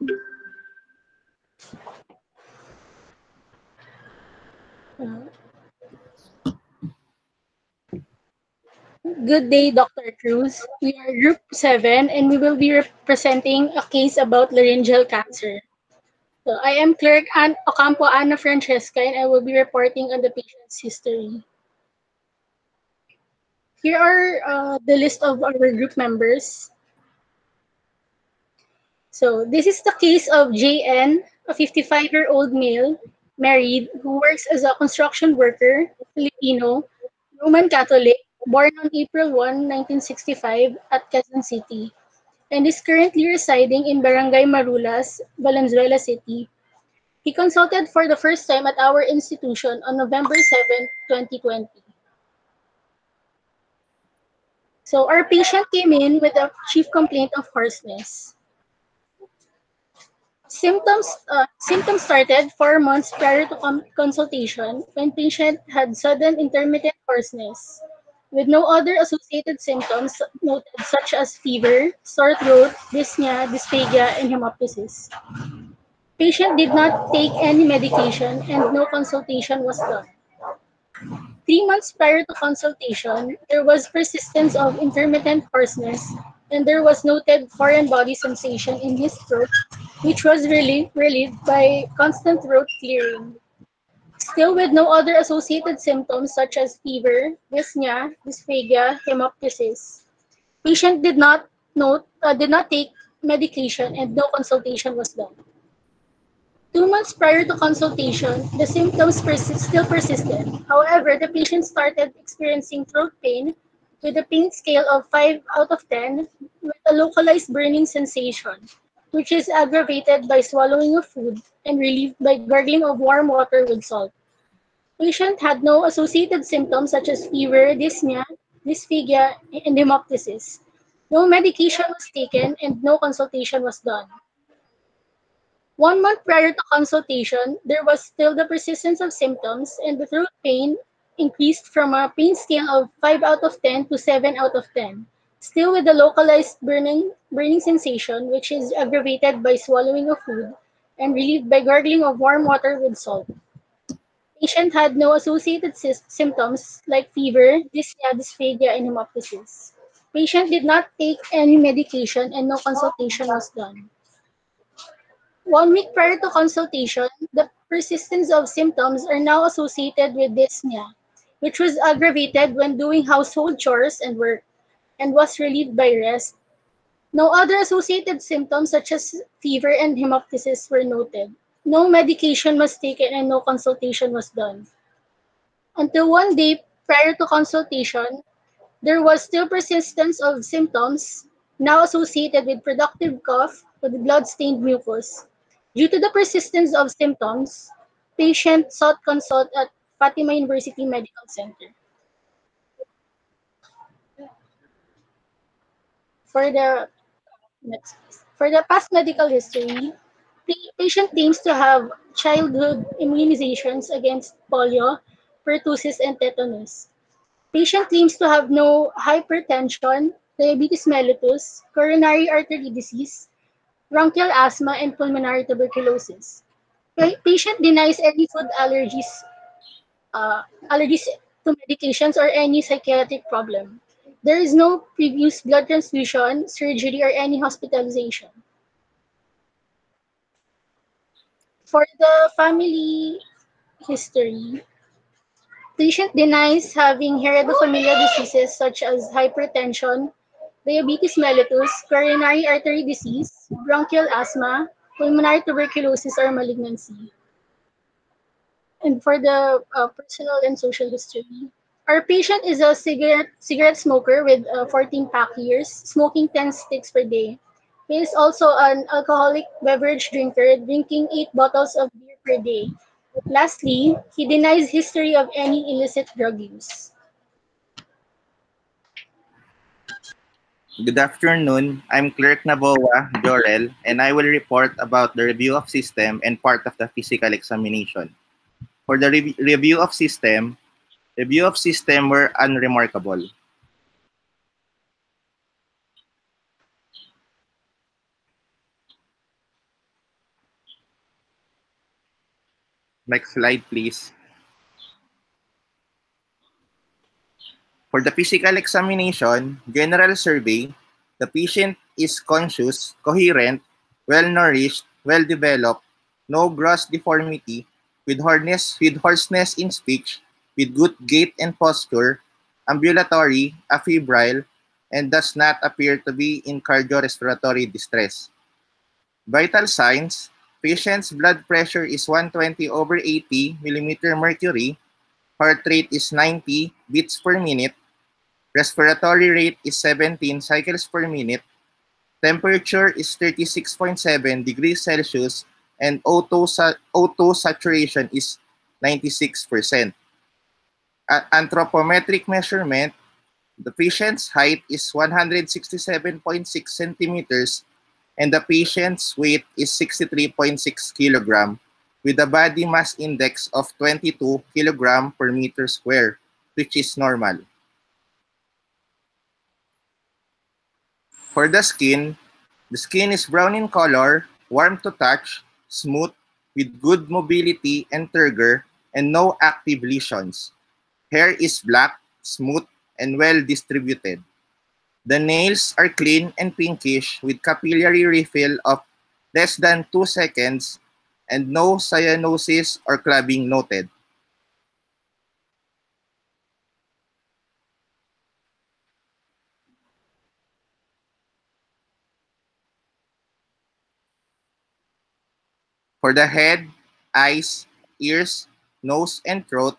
Good day, Dr. Cruz. We are Group 7 and we will be representing a case about laryngeal cancer. So I am Clerk Ann Ocampo Ana Francesca and I will be reporting on the patient's history. Here are uh, the list of our group members. So this is the case of JN, a 55-year-old male, married, who works as a construction worker, Filipino, Roman Catholic, born on April 1, 1965 at Quezon City, and is currently residing in Barangay Marulas, Valenzuela City. He consulted for the first time at our institution on November 7, 2020. So our patient came in with a chief complaint of hoarseness. Symptoms uh, symptoms started four months prior to consultation when patient had sudden intermittent hoarseness with no other associated symptoms noted such as fever, sore throat, dyspnea, dysphagia, and hemoptysis. Patient did not take any medication and no consultation was done. Three months prior to consultation, there was persistence of intermittent hoarseness and there was noted foreign body sensation in his throat, which was relieved, relieved by constant throat clearing. Still with no other associated symptoms such as fever, dyspnea, dysphagia, hemoptysis. Patient did not note, uh, did not take medication and no consultation was done. Two months prior to consultation, the symptoms persist, still persisted. However, the patient started experiencing throat pain with a pain scale of 5 out of 10 with a localized burning sensation, which is aggravated by swallowing of food and relieved by gargling of warm water with salt. Patient had no associated symptoms such as fever, dyspnea, dysphagia, and hemoptysis. No medication was taken and no consultation was done. One month prior to consultation, there was still the persistence of symptoms and the throat pain increased from a pain scale of 5 out of 10 to 7 out of 10, still with the localized burning, burning sensation, which is aggravated by swallowing of food and relieved by gargling of warm water with salt. Patient had no associated symptoms like fever, dyspnea, dysphagia, and hemoptysis. Patient did not take any medication and no consultation was done. One week prior to consultation, the persistence of symptoms are now associated with dyspnea, which was aggravated when doing household chores and work, and was relieved by rest. No other associated symptoms such as fever and hemoptysis were noted. No medication was taken and no consultation was done. Until one day prior to consultation, there was still persistence of symptoms now associated with productive cough with blood-stained mucus, Due to the persistence of symptoms, patient sought consult at Fatima University Medical Center. For the next, for the past medical history, patient claims to have childhood immunizations against polio, pertussis, and tetanus. Patient claims to have no hypertension, diabetes mellitus, coronary artery disease, bronchial asthma, and pulmonary tuberculosis. Patient denies any food allergies, uh, allergies to medications or any psychiatric problem. There is no previous blood transfusion, surgery, or any hospitalization. For the family history, patient denies having heredofamilial diseases such as hypertension, diabetes mellitus, coronary artery disease, bronchial asthma, pulmonary tuberculosis, or malignancy. And for the uh, personal and social history, our patient is a cigarette cigarette smoker with uh, 14 pack years, smoking 10 sticks per day. He is also an alcoholic beverage drinker, drinking 8 bottles of beer per day. Lastly, he denies history of any illicit drug use. Good afternoon. I'm Clerk Navoa Jorel, and I will report about the review of system and part of the physical examination. For the re review of system, the view of system were unremarkable. Next slide, please. For the physical examination, general survey, the patient is conscious, coherent, well-nourished, well-developed, no gross deformity, with hoarseness, with hoarseness in speech, with good gait and posture, ambulatory, afebrile, and does not appear to be in cardiorespiratory distress. Vital signs, patient's blood pressure is 120 over 80 millimeter mercury, heart rate is 90 beats per minute, respiratory rate is 17 cycles per minute, temperature is 36.7 degrees Celsius, and O2, sa- O2 saturation is 96%. Anthropometric measurement, the patient's height is 167.6 centimeters and the patient's weight is 63.6 kilogram with a body mass index of 22 kilogram per meter square, which is normal. For the skin, the skin is brown in color, warm to touch, smooth, with good mobility and turgor, and no active lesions. Hair is black, smooth, and well distributed. The nails are clean and pinkish with capillary refill of less than 2 seconds and no cyanosis or clubbing noted. For the head, eyes, ears, nose, and throat,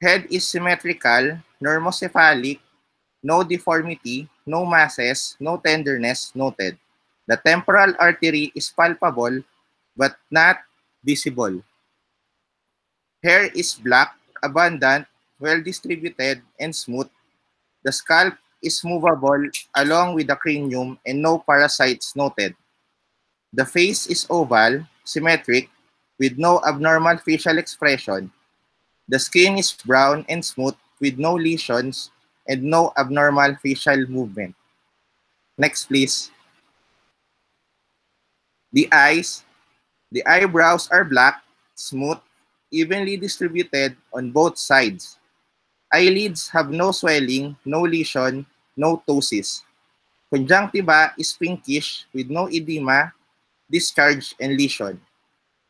head is symmetrical, normocephalic, no deformity, no masses, no tenderness noted. The temporal artery is palpable but not visible. Hair is black, abundant, well distributed, and smooth. The scalp is movable along with the cranium and no parasites noted. The face is oval, symmetric, with no abnormal facial expression. The skin is brown and smooth with no lesions and no abnormal facial movement. Next, please. The eyes, the eyebrows are black, smooth, evenly distributed on both sides. Eyelids have no swelling, no lesion, no ptosis. Conjunctiva is pinkish with no edema, discharge, and lesion.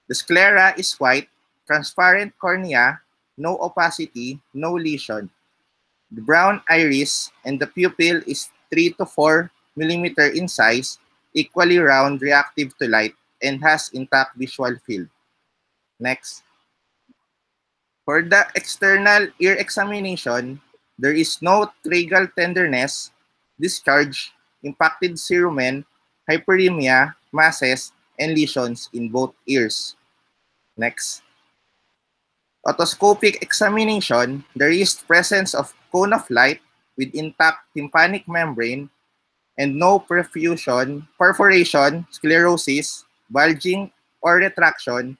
The sclera is white, transparent cornea, no opacity, no lesion. The brown iris and the pupil is 3 to 4 millimeter in size, equally round, reactive to light, and has intact visual field. Next. For the external ear examination, there is no tragal tenderness, discharge, impacted cerumen, hyperemia, masses, and lesions in both ears. Next. Otoscopic examination, there is presence of cone of light with intact tympanic membrane and no perfusion, perforation, sclerosis, bulging or retraction,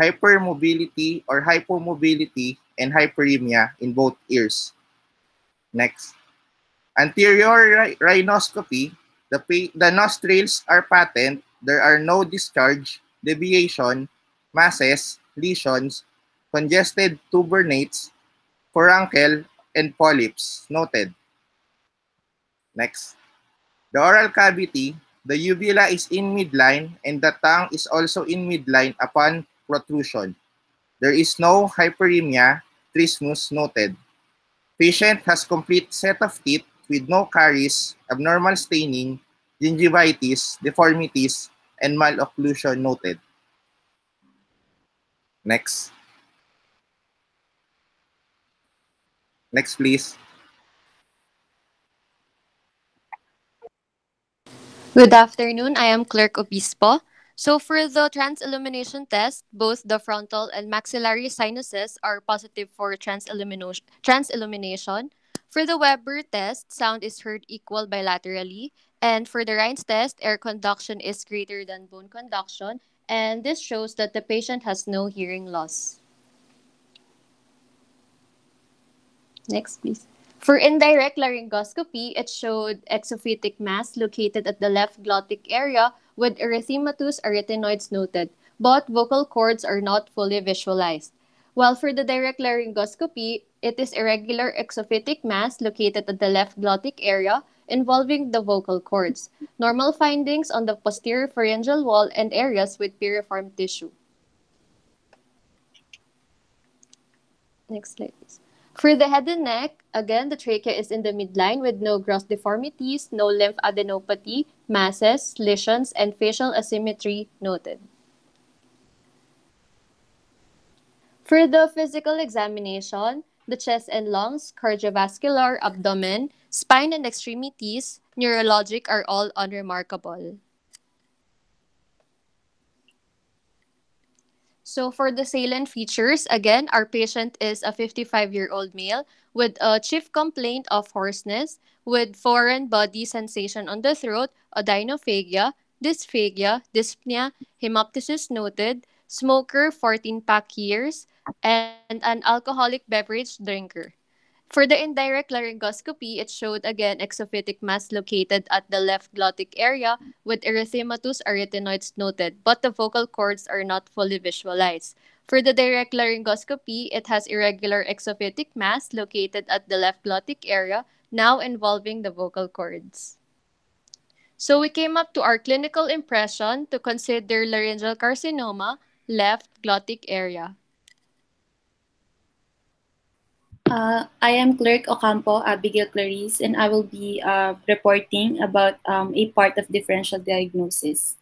hypermobility or hypomobility, and hyperemia in both ears. Next. Anterior rhinoscopy, the, the nostrils are patent, there are no discharge, deviation, masses, lesions, congested turbinates, furuncle, and polyps noted. Next. The oral cavity, the uvula is in midline and the tongue is also in midline upon protrusion. There is no hyperemia, trismus noted. Patient has complete set of teeth with no caries, abnormal staining, gingivitis, deformities, and malocclusion noted. Next. Next, please. Good afternoon. I am Clerk Obispo. So for the transillumination test, both the frontal and maxillary sinuses are positive for transillumination. transillumination. For the Weber test, sound is heard equal bilaterally. And for the Rinne's test, air conduction is greater than bone conduction. And this shows that the patient has no hearing loss. Next, please. For indirect laryngoscopy, it showed exophytic mass located at the left glottic area with erythematous arytenoids noted. but vocal cords are not fully visualized. While for the direct laryngoscopy, it is irregular exophytic mass located at the left glottic area involving the vocal cords. Normal findings on the posterior pharyngeal wall and areas with piriform tissue. Next slide, please. For the head and neck, again, the trachea is in the midline with no gross deformities, no lymphadenopathy, masses, lesions, and facial asymmetry noted. For the physical examination, the chest and lungs, cardiovascular, abdomen, spine and extremities, neurologic are all unremarkable. So for the salient features, again, our patient is a 55-year-old male with a chief complaint of hoarseness, with foreign body sensation on the throat, odynophagia, dysphagia, dyspnea, hemoptysis noted, smoker 14 pack years, and an alcoholic beverage drinker. For the indirect laryngoscopy, it showed again exophytic mass located at the left glottic area with erythematous arytenoids noted, but the vocal cords are not fully visualized. For the direct laryngoscopy, it has irregular exophytic mass located at the left glottic area, now involving the vocal cords. So we came up to our clinical impression to consider laryngeal carcinoma, left glottic area. Uh, I am Clerk Ocampo, Abigail Clarisse, and I will be uh, reporting about um, a part of differential diagnosis.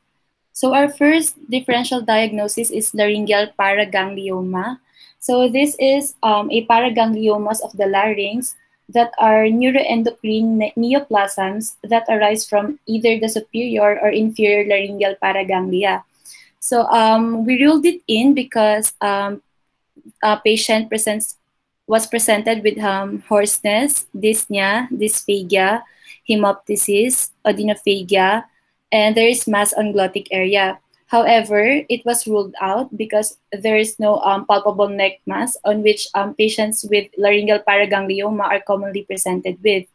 So our first differential diagnosis is laryngeal paraganglioma. So this is um, a paragangliomas of the larynx that are neuroendocrine neoplasms that arise from either the superior or inferior laryngeal paraganglia. So um, we ruled it in because um, a patient presents was presented with um, hoarseness, dyspnea, dysphagia, hemoptysis, odynophagia, and there is mass on glottic area. However, it was ruled out because there is no um, palpable neck mass on which um, patients with laryngeal paraganglioma are commonly presented with.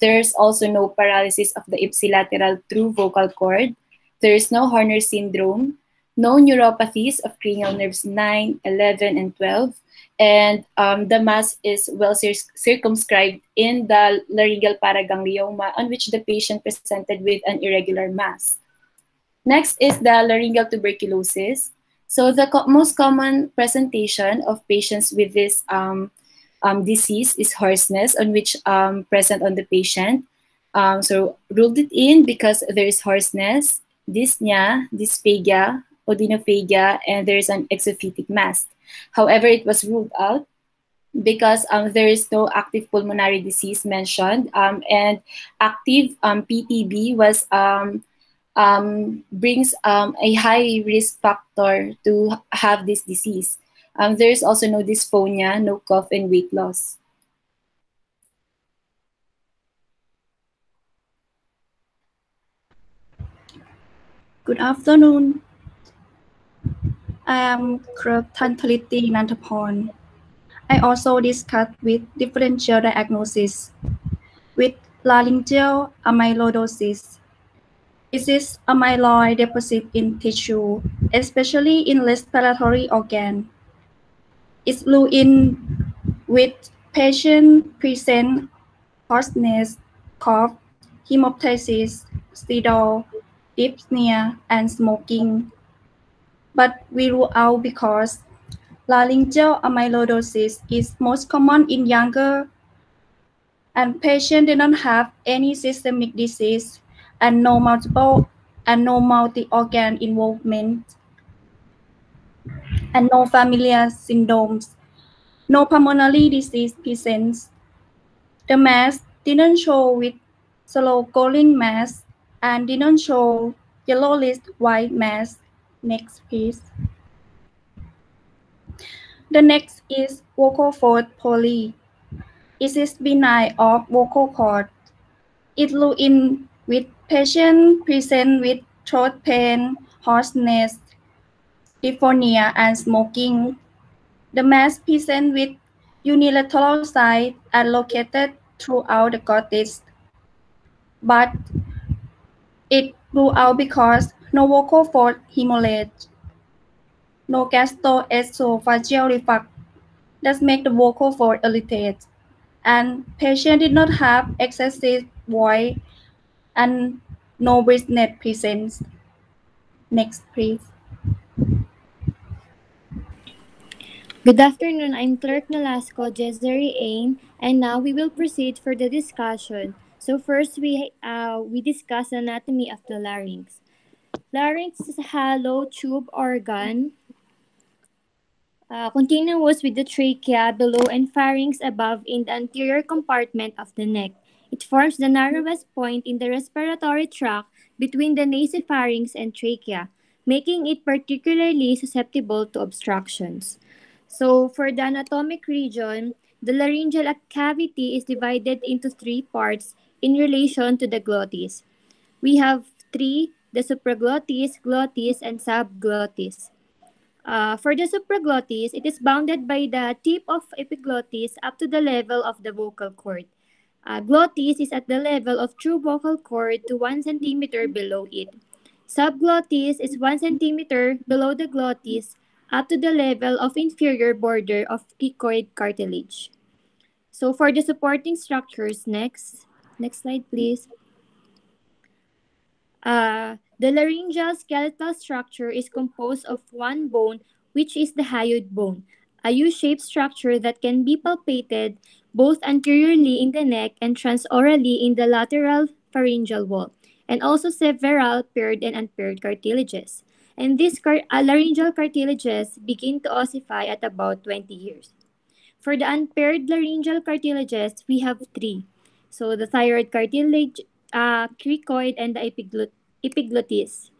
There is also no paralysis of the ipsilateral true vocal cord. There is no Horner syndrome, no neuropathies of cranial nerves 9, 11, and 12, and um, the mass is well cir circumscribed in the laryngeal paraganglioma on which the patient presented with an irregular mass. Next is the laryngeal tuberculosis. So the co most common presentation of patients with this um, um, disease is hoarseness on which um, present on the patient. Um, so ruled it in because there is hoarseness, dyspnea, dysphagia, odynophagia, and there is an exophytic mass. However, it was ruled out because um, there is no active pulmonary disease mentioned, um, and active um, PTB was um, um, brings um, a high risk factor to have this disease. there is also no dysphonia, no cough, and weight loss. Good afternoon. I am Thuntaristri Nunthaporn. I also discussed with differential diagnosis with laryngeal amyloidosis. It is amyloid deposit in tissue, especially in respiratory organ. It's in with patient present hoarseness, cough, hemoptysis, stridor, dyspnea, and smoking but we rule out because laryngeal amyloidosis is most common in younger and patients do not have any systemic disease and no multiple and no multi-organ involvement and no familial syndromes. No pulmonary disease presents. The mass didn't show with slow growing mass and didn't show yellowish white mass Next, please. The next is vocal fold poly. It is benign of vocal cord. It look in with patient present with throat pain, hoarseness, dysphonia, and smoking. The mass present with unilateral side are located throughout the cortex, but it grew out because no vocal fold hemorrhage. no gastroesophageal reflux that make the vocal fold irritate, and patient did not have excessive voice and no breathiness presence. Next, please. Good afternoon. I'm Clerk Nolasco, Jezarie Ainne, and now we will proceed for the discussion. So first, we uh, we discuss anatomy of the larynx. Larynx is a hollow tube organ uh, continuous with the trachea below and pharynx above in the anterior compartment of the neck. It forms the narrowest point in the respiratory tract between the nasopharynx and trachea, making it particularly susceptible to obstructions. So, for the anatomic region, the laryngeal cavity is divided into three parts in relation to the glottis. We have three the supraglottis, glottis, and subglottis. Uh, for the supraglottis, it is bounded by the tip of epiglottis up to the level of the vocal cord. Uh, glottis is at the level of true vocal cord to 1 centimeter below it. Subglottis is 1 centimeter below the glottis up to the level of inferior border of cricoid cartilage. So for the supporting structures, next, next slide please. Uh, the laryngeal skeletal structure is composed of one bone, which is the hyoid bone, a U-shaped structure that can be palpated both anteriorly in the neck and transorally in the lateral pharyngeal wall, and also several paired and unpaired cartilages. And these car- uh, laryngeal cartilages begin to ossify at about 20 years. For the unpaired laryngeal cartilages, we have three. So the thyroid cartilage, uh, cricoid, and the epiglut- epiglottis.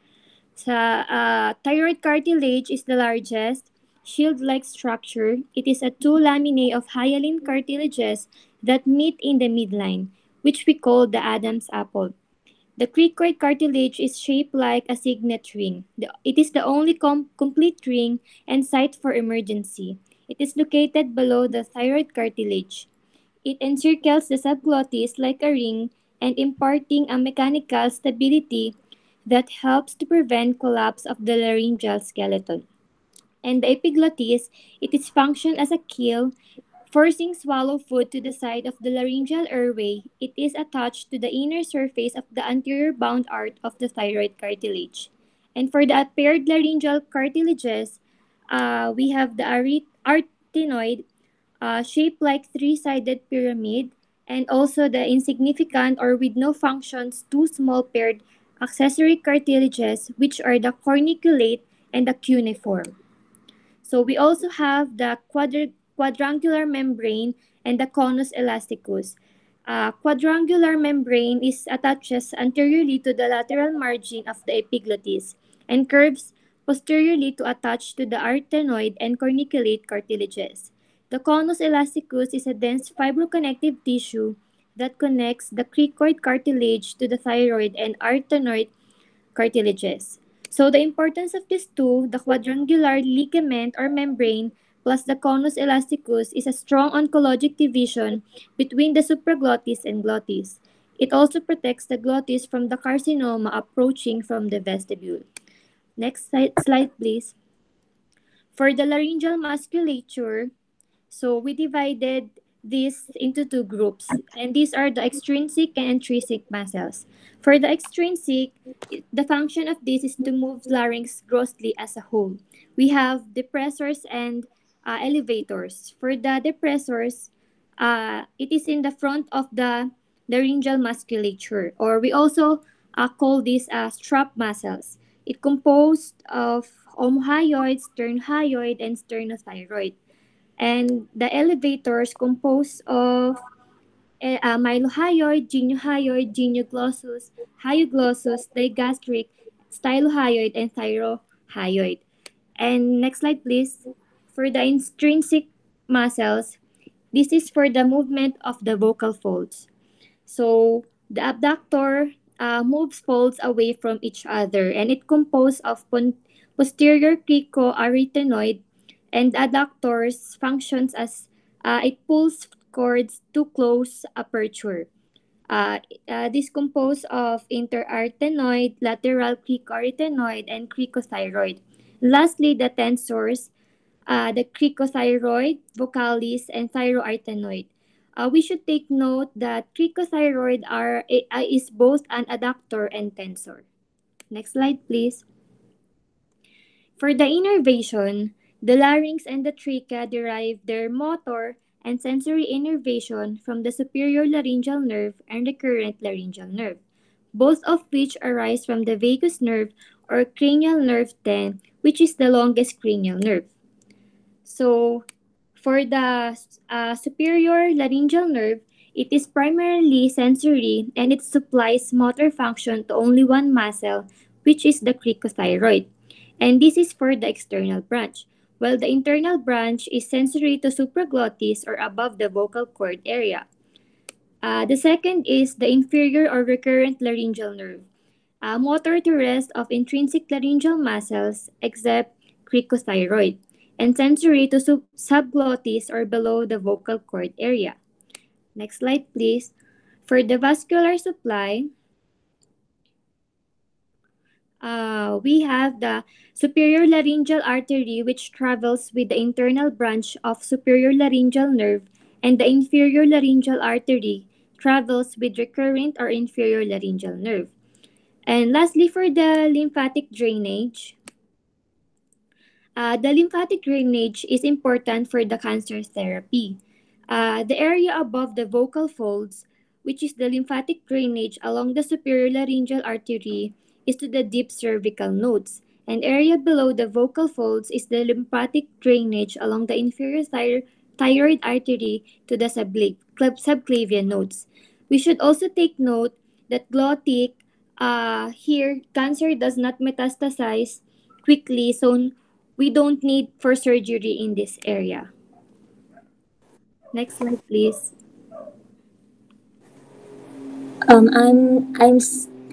Sa uh, thyroid cartilage is the largest shield-like structure. It is a two laminae of hyaline cartilages that meet in the midline, which we call the Adam's apple. The cricoid cartilage is shaped like a signet ring. The, it is the only com- complete ring and site for emergency. It is located below the thyroid cartilage. It encircles the subglottis like a ring and imparting a mechanical stability that helps to prevent collapse of the laryngeal skeleton. And the epiglottis, it is function as a keel, forcing swallow food to the side of the laryngeal airway. It is attached to the inner surface of the anterior bound arc of the thyroid cartilage. And for the paired laryngeal cartilages, uh, we have the arytenoid, uh, shaped like three-sided pyramid, and also the insignificant or with no functions, two small paired accessory cartilages, which are the corniculate and the cuneiform. So we also have the quadr- quadrangular membrane and the conus elasticus. Uh, quadrangular membrane is attaches anteriorly to the lateral margin of the epiglottis and curves posteriorly to attach to the arytenoid and corniculate cartilages. The conus elasticus is a dense fibroconnective tissue that connects the cricoid cartilage to the thyroid and arytenoid cartilages. So the importance of these two, the quadrangular ligament or membrane plus the conus elasticus is a strong oncologic division between the supraglottis and glottis. It also protects the glottis from the carcinoma approaching from the vestibule. Next slide, slide please. For the laryngeal musculature, so we divided this into two groups, and these are the extrinsic and intrinsic muscles. For the extrinsic, the function of this is to move larynx grossly as a whole. We have depressors and uh, elevators. For the depressors, uh, it is in the front of the laryngeal musculature, or we also uh, call this uh, strap muscles. It composed of omohyoid, sternohyoid, and sternothyroid. And the elevators composed of uh, uh, mylohyoid, geniohyoid, genioglossus, hyoglossus, digastric, stylohyoid, and thyrohyoid. And next slide, please. For the intrinsic muscles, this is for the movement of the vocal folds. So the abductor uh, moves folds away from each other, and it composed of posterior cricoarytenoid and adductors functions as uh, it pulls cords to close aperture. Uh, uh, this composed of interarytenoid, lateral cricoarytenoid, and cricothyroid. Lastly, the tensors, uh, the cricothyroid, vocalis, and thyroarytenoid. Uh, we should take note that cricothyroid are, is both an adductor and tensor. Next slide, please. For the innervation, the larynx and the trachea derive their motor and sensory innervation from the superior laryngeal nerve and the recurrent laryngeal nerve, both of which arise from the vagus nerve or cranial nerve 10, which is the longest cranial nerve. So, for the uh, superior laryngeal nerve, it is primarily sensory and it supplies motor function to only one muscle, which is the cricothyroid. And this is for the external branch while the internal branch is sensory to supraglottis or above the vocal cord area. Uh, the second is the inferior or recurrent laryngeal nerve, uh, motor to rest of intrinsic laryngeal muscles except cricothyroid, and sensory to sub- subglottis or below the vocal cord area. Next slide, please. For the vascular supply, uh, we have the superior laryngeal artery, which travels with the internal branch of superior laryngeal nerve, and the inferior laryngeal artery travels with recurrent or inferior laryngeal nerve. And lastly, for the lymphatic drainage, uh, the lymphatic drainage is important for the cancer therapy. Uh, the area above the vocal folds, which is the lymphatic drainage along the superior laryngeal artery, is to the deep cervical nodes, and area below the vocal folds is the lymphatic drainage along the inferior thy- thyroid artery to the subclavian nodes. We should also take note that glottic uh, here cancer does not metastasize quickly, so we don't need for surgery in this area. Next slide, please. Um, I'm I'm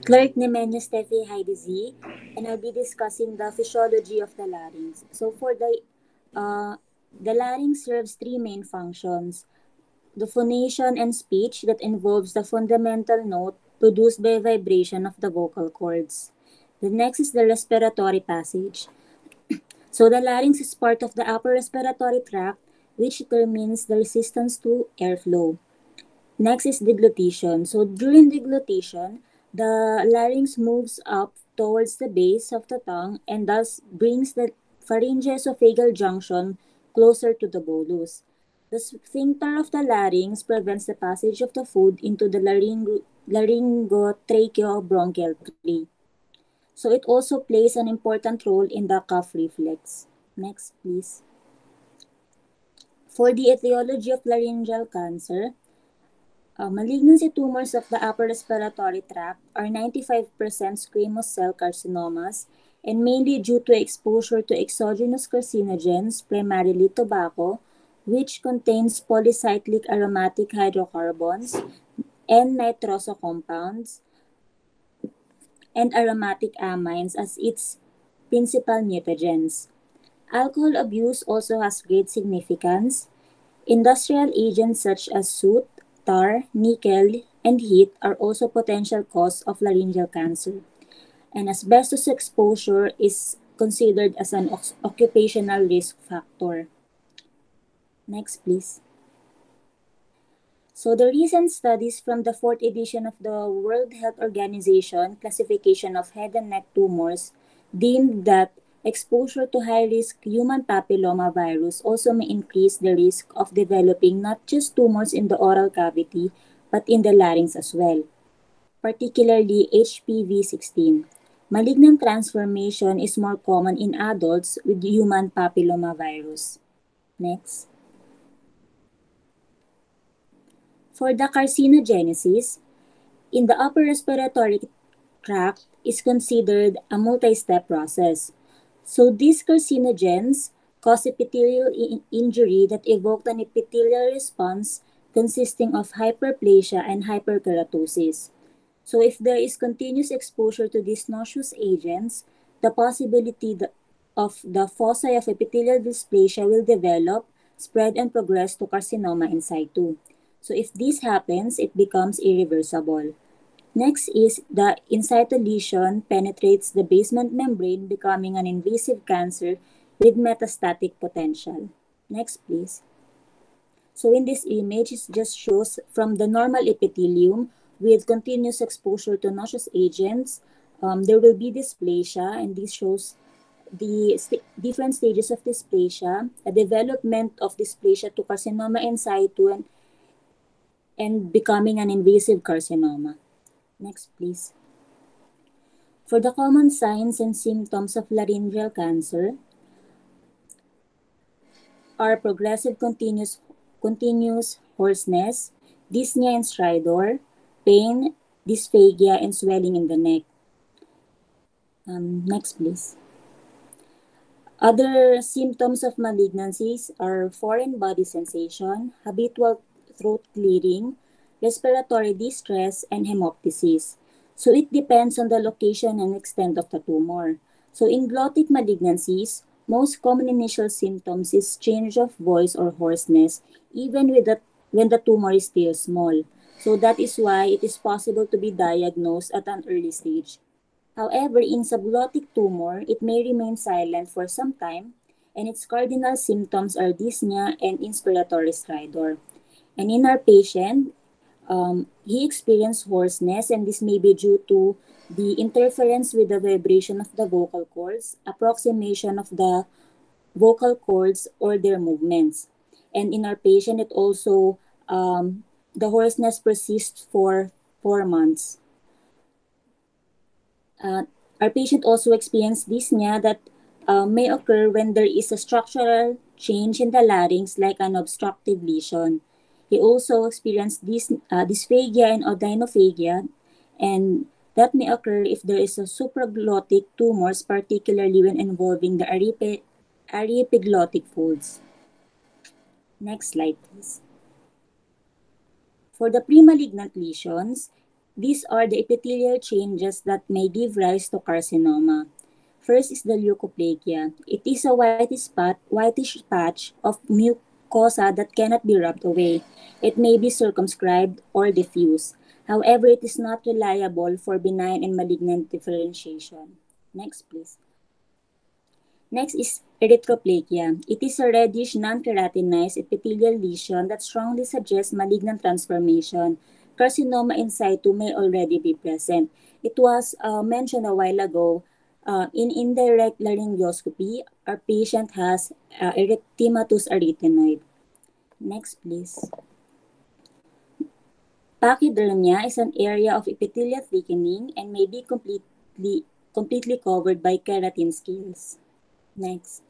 Clerk Nemeño Steffi Heidi and I'll be discussing the physiology of the larynx. So for the uh, the larynx serves three main functions. The phonation and speech that involves the fundamental note produced by vibration of the vocal cords. The next is the respiratory passage. so the larynx is part of the upper respiratory tract which determines the resistance to airflow. Next is deglutition. So during deglutition, the larynx moves up towards the base of the tongue and thus brings the pharyngoesophageal junction closer to the bolus. The sphincter of the larynx prevents the passage of the food into the laryngo- laryngotracheobronchial tree. So it also plays an important role in the cough reflex. Next, please. For the etiology of laryngeal cancer, uh, malignancy tumors of the upper respiratory tract are 95% squamous cell carcinomas and mainly due to exposure to exogenous carcinogens, primarily tobacco, which contains polycyclic aromatic hydrocarbons and nitroso compounds and aromatic amines as its principal mutagens. Alcohol abuse also has great significance. Industrial agents such as soot, tar, nickel, and heat are also potential cause of laryngeal cancer. And asbestos exposure is considered as an occupational risk factor. Next, please. So the recent studies from the fourth edition of the World Health Organization classification of head and neck tumors deemed that Exposure to high-risk human papilloma virus also may increase the risk of developing not just tumors in the oral cavity, but in the larynx as well, particularly HPV-16. Malignant transformation is more common in adults with human papilloma virus. Next. For the carcinogenesis, in the upper respiratory tract is considered a multi-step process so these carcinogens cause epithelial in- injury that evoked an epithelial response consisting of hyperplasia and hyperkeratosis. So if there is continuous exposure to these noxious agents, the possibility of the foci of epithelial dysplasia will develop, spread, and progress to carcinoma in situ. So if this happens, it becomes irreversible. Next is the in situ lesion penetrates the basement membrane, becoming an invasive cancer with metastatic potential. Next, please. So in this image, it just shows from the normal epithelium with continuous exposure to noxious agents, um, there will be dysplasia, and this shows the st different stages of dysplasia, a development of dysplasia to carcinoma in situ, and, and becoming an invasive carcinoma. Next, please. For the common signs and symptoms of laryngeal cancer are progressive continuous, continuous hoarseness, dyspnea and stridor, pain, dysphagia, and swelling in the neck. Um, next, please. Other symptoms of malignancies are foreign body sensation, habitual throat clearing, respiratory distress, and hemoptysis. So it depends on the location and extent of the tumor. So in glottic malignancies, most common initial symptoms is change of voice or hoarseness, even with the, when the tumor is still small. So that is why it is possible to be diagnosed at an early stage. However, in subglottic tumor, it may remain silent for some time, and its cardinal symptoms are dyspnea and inspiratory stridor. And in our patient, um, he experienced hoarseness, and this may be due to the interference with the vibration of the vocal cords, approximation of the vocal cords, or their movements. And in our patient, it also, um, the hoarseness persists for four months. Uh, our patient also experienced dyspnea that uh, may occur when there is a structural change in the larynx like an obstructive lesion. He also experienced uh, dysphagia and odynophagia, and that may occur if there is a supraglottic tumors, particularly when involving the aryepiglottic folds. Next slide, please. For the premalignant lesions, these are the epithelial changes that may give rise to carcinoma. First is the leukoplakia. It is a whitish, whitish patch of mucosa that cannot be rubbed away. It may be circumscribed or diffuse. However, it is not reliable for benign and malignant differentiation. Next, please. Next is erythroplakia. It is a reddish, non-keratinized epithelial lesion that strongly suggests malignant transformation carcinoma in situ may already be present. It was uh, mentioned a while ago uh, in indirect laryngoscopy, our patient has uh, erythematous arytenoid. Next, please. Pachydermia is an area of epithelial thickening and may be completely, completely covered by keratin scales. Next.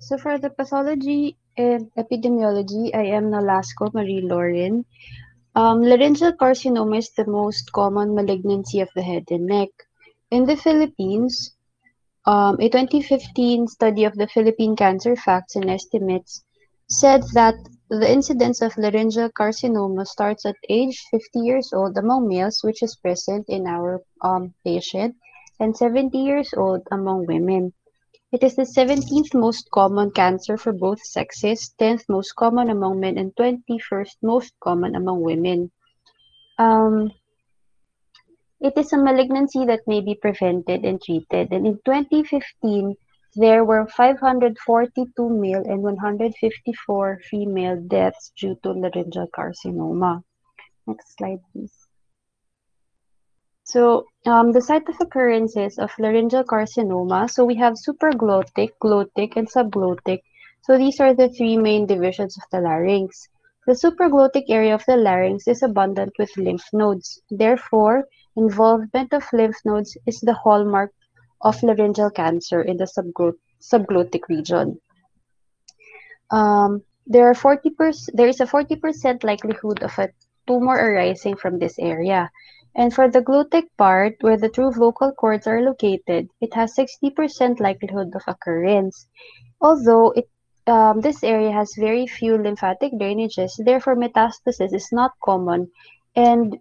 So for the pathology and epidemiology, I am Nolasco Marie Lauren. Um, laryngeal carcinoma is the most common malignancy of the head and neck. In the Philippines, um, a 2015 study of the Philippine Cancer Facts and Estimates said that the incidence of laryngeal carcinoma starts at age 50 years old among males, which is present in our um, patient, and 70 years old among women. It is the 17th most common cancer for both sexes, 10th most common among men, and 21st most common among women. Um, it is a malignancy that may be prevented and treated. And in 2015, there were 542 male and 154 female deaths due to laryngeal carcinoma. Next slide, please. So um, the site of occurrences of laryngeal carcinoma, so we have supraglottic, glottic, and subglottic. So these are the three main divisions of the larynx. The supraglottic area of the larynx is abundant with lymph nodes. Therefore, involvement of lymph nodes is the hallmark of laryngeal cancer in the subglottic region. Um, there are 40%, there is a 40% likelihood of a tumor arising from this area. And for the glottic part, where the true vocal cords are located, it has 60% likelihood of occurrence. Although it, um, this area has very few lymphatic drainages, therefore metastasis is not common and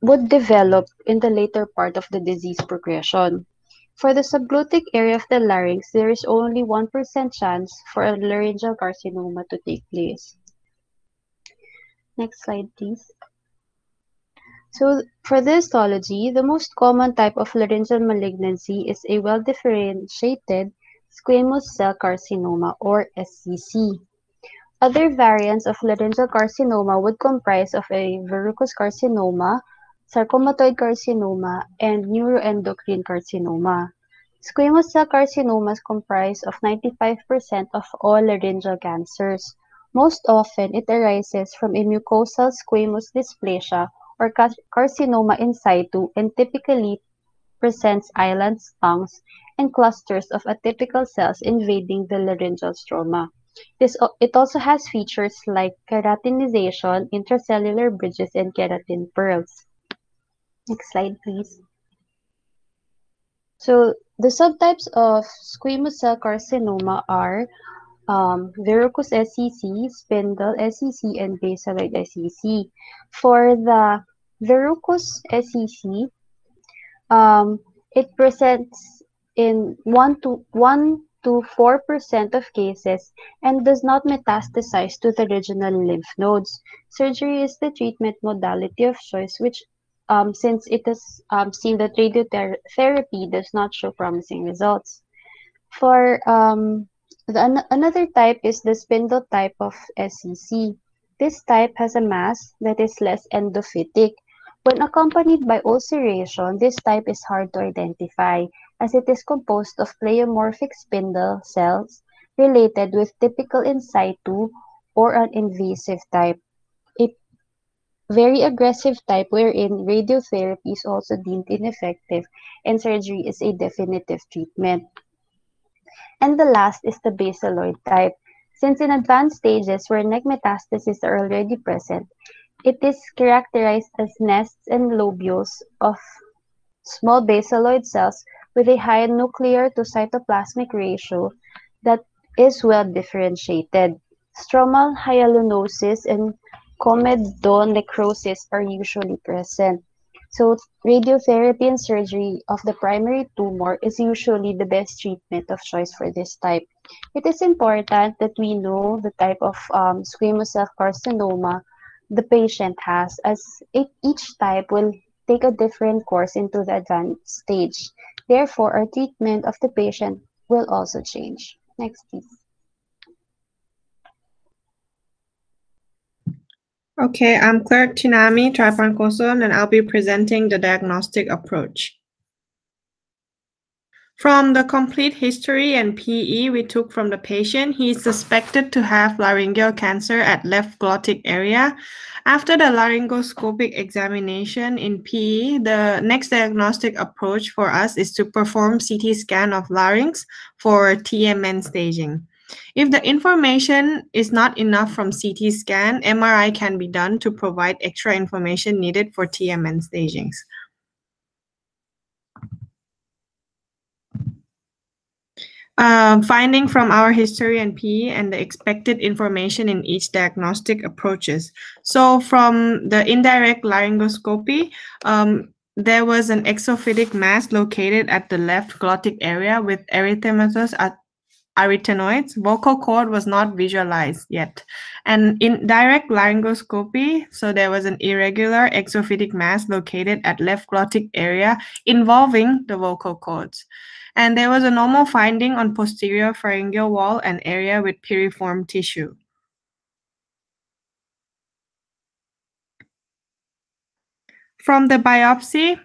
would develop in the later part of the disease progression. For the subglottic area of the larynx, there is only 1% chance for a laryngeal carcinoma to take place. Next slide, please. So for the histology, the most common type of laryngeal malignancy is a well-differentiated squamous cell carcinoma or SCC. Other variants of laryngeal carcinoma would comprise of a verrucous carcinoma, sarcomatoid carcinoma, and neuroendocrine carcinoma. Squamous cell carcinomas comprise of 95% of all laryngeal cancers. Most often, it arises from a mucosal squamous dysplasia or carcinoma in situ and typically presents islands, tongues, and clusters of atypical cells invading the laryngeal stroma. This, it also has features like keratinization, intercellular bridges, and keratin pearls. Next slide, please. So the subtypes of squamous cell carcinoma are um, verrucous SCC, spindle SCC, and basaloid SCC. For the verrucous SCC, um, it presents in 1 to 1 to 4% of cases and does not metastasize to the regional lymph nodes. Surgery is the treatment modality of choice, which um, since it is um, seen that radiotherapy does not show promising results. For um, the, an another type is the spindle type of SCC. This type has a mass that is less endophytic. When accompanied by ulceration, this type is hard to identify as it is composed of pleomorphic spindle cells related with typical in situ or an invasive type. A very aggressive type wherein radiotherapy is also deemed ineffective and surgery is a definitive treatment. And the last is the basaloid type. Since in advanced stages where neck metastases are already present, it is characterized as nests and lobules of small basaloid cells with a high nuclear to cytoplasmic ratio that is well differentiated. Stromal hyalinosis and comedonecrosis are usually present. So radiotherapy and surgery of the primary tumor is usually the best treatment of choice for this type. It is important that we know the type of um, squamous cell carcinoma the patient has as it, each type will take a different course into the advanced stage. Therefore, our treatment of the patient will also change. Next, please. Okay, I'm Clerk Chinami Traiphankosol, and I'll be presenting the diagnostic approach. From the complete history and PE we took from the patient, he is suspected to have laryngeal cancer at left glottic area. After the laryngoscopic examination in PE, the next diagnostic approach for us is to perform CT scan of larynx for TMN staging. If the information is not enough from CT scan, MRI can be done to provide extra information needed for TMN stagings. Um, finding from our history and PE and the expected information in each diagnostic approaches. So from the indirect laryngoscopy, um, there was an exophytic mass located at the left glottic area with erythematous arytenoids. Vocal cord was not visualized yet. And in direct laryngoscopy, so there was an irregular exophytic mass located at left glottic area involving the vocal cords and there was a normal finding on posterior pharyngeal wall and area with piriform tissue. From the biopsy,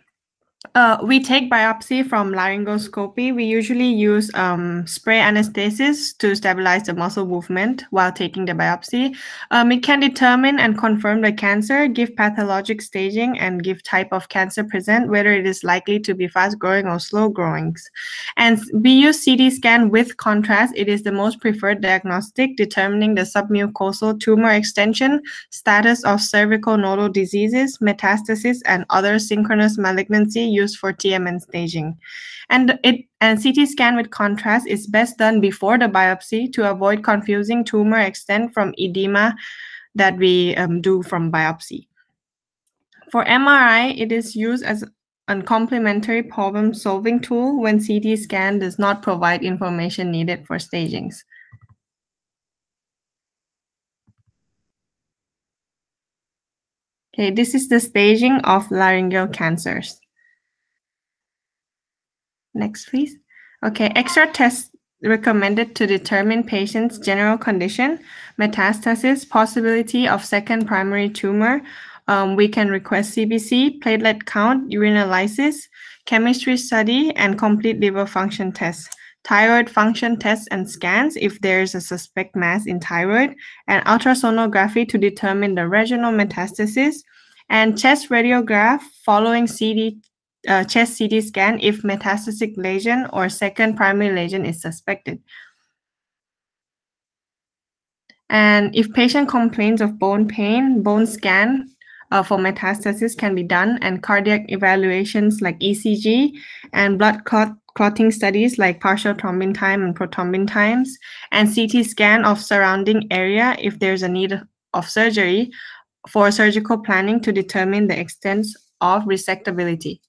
uh, we take biopsy from laryngoscopy. We usually use um, spray anesthesis to stabilize the muscle movement while taking the biopsy. Um, it can determine and confirm the cancer, give pathologic staging, and give type of cancer present, whether it is likely to be fast growing or slow growing. And we use CT scan with contrast. It is the most preferred diagnostic, determining the submucosal tumor extension, status of cervical nodal diseases, metastasis, and other synchronous malignancy used for TMN staging. And it and CT scan with contrast is best done before the biopsy to avoid confusing tumor extent from edema that we um, do from biopsy. For MRI, it is used as a complementary problem solving tool when CT scan does not provide information needed for stagings. Okay, this is the staging of laryngeal cancers. Next, please. Okay, extra tests recommended to determine patient's general condition, metastasis, possibility of second primary tumor. Um, we can request CBC, platelet count, urinalysis, chemistry study, and complete liver function tests, thyroid function tests and scans if there is a suspect mass in thyroid, and ultrasonography to determine the regional metastasis, and chest radiograph following CD uh, chest CT scan if metastatic lesion or second primary lesion is suspected. And if patient complains of bone pain, bone scan uh, for metastasis can be done, and cardiac evaluations like ECG and blood clot clotting studies like partial thrombin time and prothrombin times, and CT scan of surrounding area if there's a need of surgery for surgical planning to determine the extent of resectability.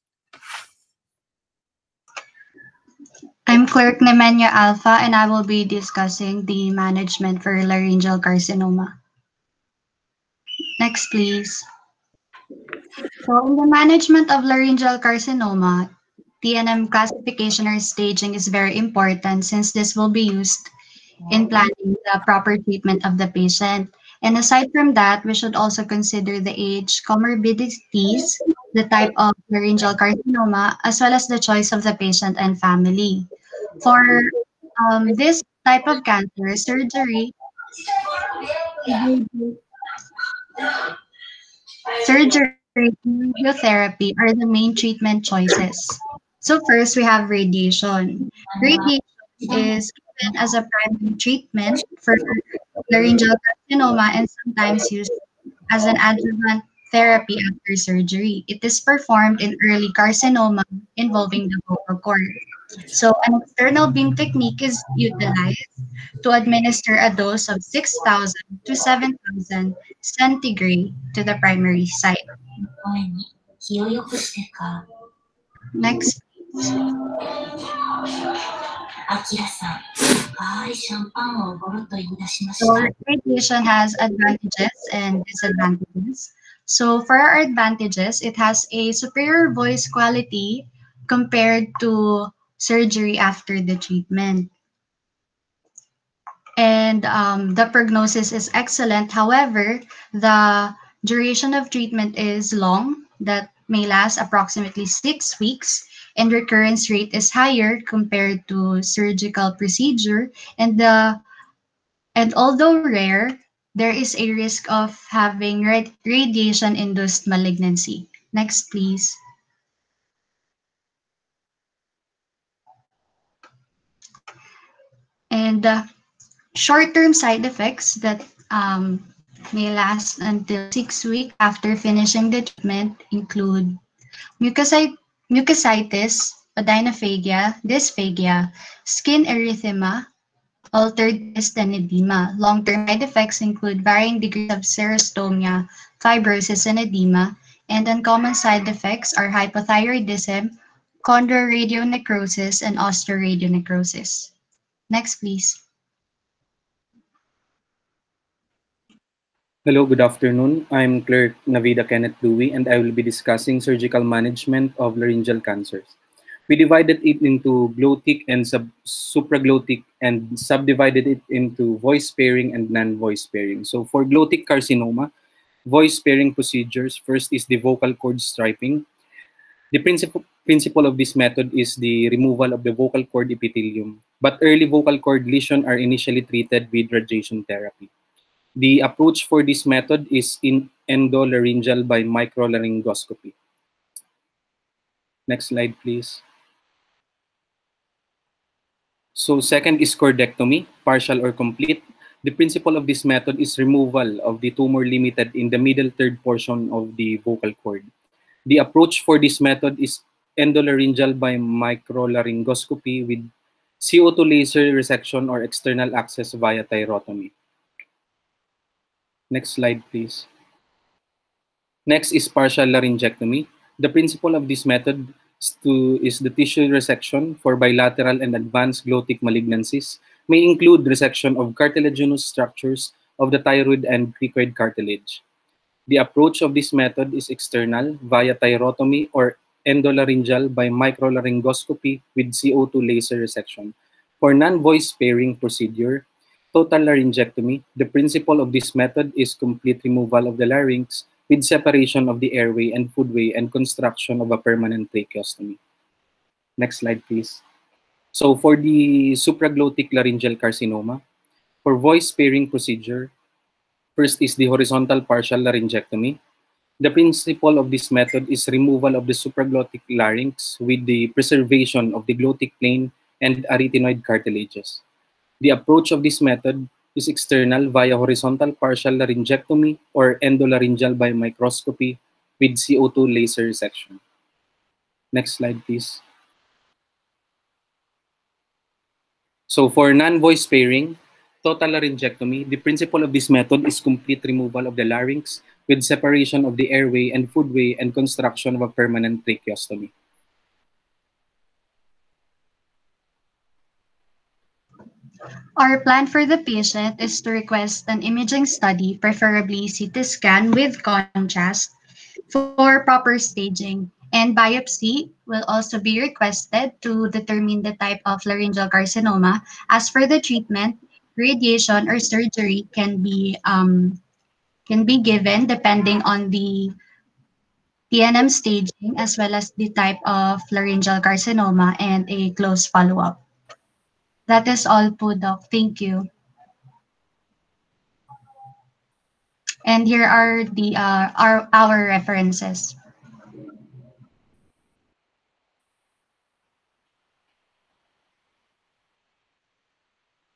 I'm Clerk Nemeño Alpha, and I will be discussing the management for laryngeal carcinoma. Next, please. So, in the management of laryngeal carcinoma, TNM classification or staging is very important since this will be used in planning the proper treatment of the patient. And aside from that, we should also consider the age, comorbidities, the type of laryngeal carcinoma, as well as the choice of the patient and family. For um, this type of cancer, surgery, surgery, radiotherapy are the main treatment choices. So first, we have radiation. Radiation is given as a primary treatment for laryngeal carcinoma and sometimes used as an adjuvant therapy after surgery. It is performed in early carcinoma involving the vocal cord. So an external beam technique is utilized to administer a dose of 6,000 to 7,000 centigray to the primary site. Next. So radiation has advantages and disadvantages. So for our advantages, it has a superior voice quality compared to surgery after the treatment. And um, the prognosis is excellent. However, the duration of treatment is long, that may last approximately six weeks, and recurrence rate is higher compared to surgical procedure. And the and although rare, there is a risk of having radiation-induced malignancy. Next, please. And uh, short-term side effects that um, may last until six weeks after finishing the treatment include mucosite, mucositis, odynophagia, dysphagia, skin erythema, altered edema. Long-term side effects include varying degrees of xerostomia, fibrosis, and edema, and uncommon side effects are hypothyroidism, chondroradionecrosis, and osteoradionecrosis. Next, please. Hello, good afternoon. I'm Clerk Navida Kenneth Louie, and I will be discussing surgical management of laryngeal cancers. We divided it into glottic and sub supraglottic and subdivided it into voice sparing and non-voice sparing. So for glottic carcinoma, voice sparing procedures, first is the vocal cord striping. The principle, principle of this method is the removal of the vocal cord epithelium, but early vocal cord lesions are initially treated with radiation therapy. The approach for this method is in endolaryngeal by microlaryngoscopy. Next slide, please. So second is chordectomy, partial or complete. The principle of this method is removal of the tumor limited in the middle third portion of the vocal cord. The approach for this method is endolaryngeal by microlaryngoscopy with CO2 laser resection or external access via thyrotomy. Next slide, please. Next is partial laryngectomy. The principle of this method to, is the tissue resection for bilateral and advanced glottic malignancies may include resection of cartilaginous structures of the thyroid and cricoid cartilage. The approach of this method is external via thyrotomy or endolaryngeal by microlaryngoscopy with CO2 laser resection. For non-voice sparing procedure, total laryngectomy, the principle of this method is complete removal of the larynx with separation of the airway and foodway and construction of a permanent tracheostomy. Next slide, please. So for the supraglottic laryngeal carcinoma, for voice sparing procedure, first is the horizontal partial laryngectomy. The principle of this method is removal of the supraglottic larynx with the preservation of the glottic plane and arytenoid cartilages. The approach of this method is external via horizontal partial laryngectomy or endolaryngeal by microscopy with CO2 laser section. Next slide, please. So for non-voice sparing, total laryngectomy, the principle of this method is complete removal of the larynx with separation of the airway and foodway and construction of a permanent tracheostomy. Our plan for the patient is to request an imaging study, preferably CT scan with contrast, for proper staging. And biopsy will also be requested to determine the type of laryngeal carcinoma. As for the treatment, radiation or surgery can be um, can be given depending on the TNM staging as well as the type of laryngeal carcinoma and a close follow-up. That is all po, Doc. Thank you. And here are the uh, our, our references.